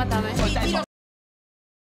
またお。